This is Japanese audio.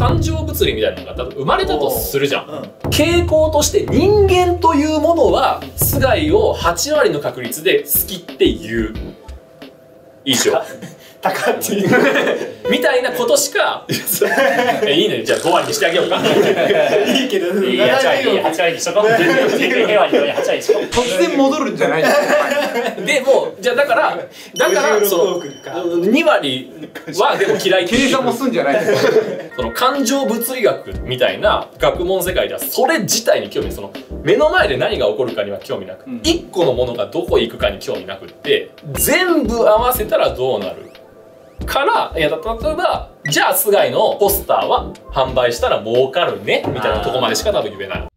感情物理みたいなのが多分生まれたとするじゃん。うん。傾向として人間というものは菅井を8割の確率で好きって言う。以上。高っていう。みたいなことしかえいいね。じゃあ5割にしてあげようか。いいけどいい8割にしとこう。平和に8割にしとこう。突然戻るんじゃない でもじゃあだからだからその2割はでも嫌い計算もすんじゃない。その感情物理学みたいな学問世界ではそれ自体に興味その目の前で何が起こるかには興味なく、うん。一個のものがどこ行くかに興味なくって全部合わせたらどうなるからいや例えばじゃあ菅井のポスターは販売したら儲かるねみたいなとこまでしか多分言えない